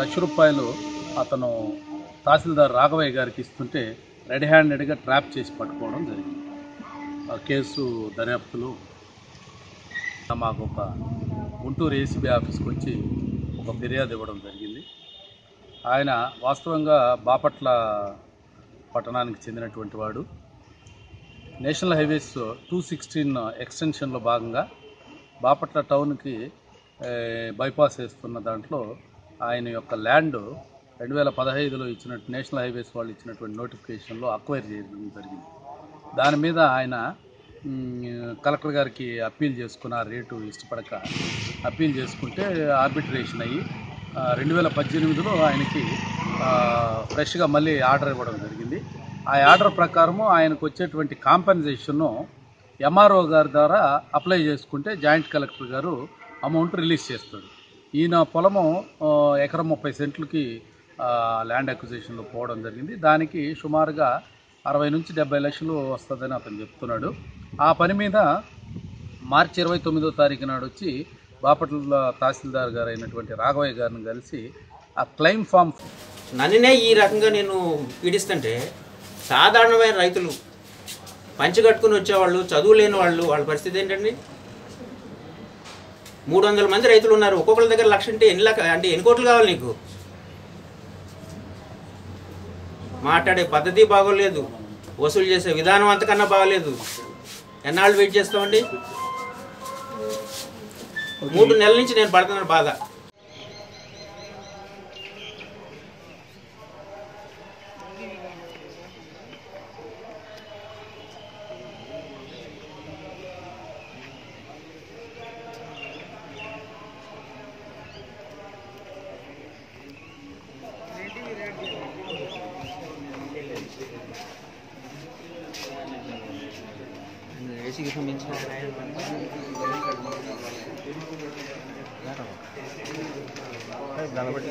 లక్ష రూపాయలు అతను తహసీల్దార్ రాఘవయ్య గారికి ఇస్తుంటే రెడ్ హ్యాండెడ్గా ట్రాప్ చేసి పట్టుకోవడం జరిగింది. ఆ కేసు దర్యాప్తులు మాకు ఒక గుంటూరు ఏసీబీ ఆఫీస్కి వచ్చి ఒక ఫిర్యాదు ఇవ్వడం జరిగింది. ఆయన వాస్తవంగా బాపట్ల పట్టణానికి చెందినటువంటి వాడు. నేషనల్ హైవేస్ టూ సిక్స్టీన్ ఎక్స్టెన్షన్లో భాగంగా బాపట్ల టౌన్కి బైపాస్ వేస్తున్న దాంట్లో ఆయన యొక్క ల్యాండ్ రెండు వేల పదహైదులో ఇచ్చినట్టు నేషనల్ హైవేస్ వాళ్ళు ఇచ్చినటువంటి నోటిఫికేషన్లో అక్వైర్ చేయడం జరిగింది. దాని మీద ఆయన కలెక్టర్ గారికి అప్పీల్ చేసుకున్న రేటు ఇష్టపడక అప్పీల్ చేసుకుంటే ఆర్బిట్రేషన్ అయ్యి రెండు వేల పద్దెనిమిదిలో ఆయనకి ఫ్రెష్గా మళ్ళీ ఆర్డర్ ఇవ్వడం జరిగింది. ఆ ఆర్డర్ ప్రకారము ఆయనకు వచ్చేటువంటి కాంపెన్సేషన్ను ఎంఆర్ఓ గారి ద్వారా అప్లై చేసుకుంటే జాయింట్ కలెక్టర్ గారు అమౌంట్ రిలీజ్ చేస్తారు. ఈయన పొలము ఎకరం ముప్పై సెంట్లకి ల్యాండ్ అక్విజిషన్లో పోవడం జరిగింది. దానికి సుమారుగా అరవై నుంచి డెబ్బై లక్షలు వస్తుందని అతను చెప్తున్నాడు. ఆ పని మీద మార్చి ఇరవై తొమ్మిదో తారీఖు నాడు వచ్చి బాపట్ల తహసీల్దార్ గారు అయినటువంటి రాఘవయ్య గారిని కలిసి ఆ క్లెయిమ్ ఫామ్ నన్ననే ఈ రకంగా నేను పీడిస్తుంటే సాధారణమైన రైతులు పంచగట్టుకుని వచ్చేవాళ్ళు చదువు లేని వాళ్ళు వాళ్ళ పరిస్థితి ఏంటండి? మూడు వందల మంది రైతులు ఉన్నారు. ఒక్కొక్కరి దగ్గర లక్ష అంటే ఎన్ని లక్ష అంటే ఎన్ని కోట్లు కావాలి నీకు? మాట్లాడే పద్ధతి బాగోలేదు. వసూలు చేసే విధానం అంతకన్నా బాగోలేదు. ఎన్నాళ్ళు వెయిట్ చేస్తామండి? మూడు నెలల నుంచి నేను పడుతున్నాను బాధ. किसी किसी में अच्छा है। गलबट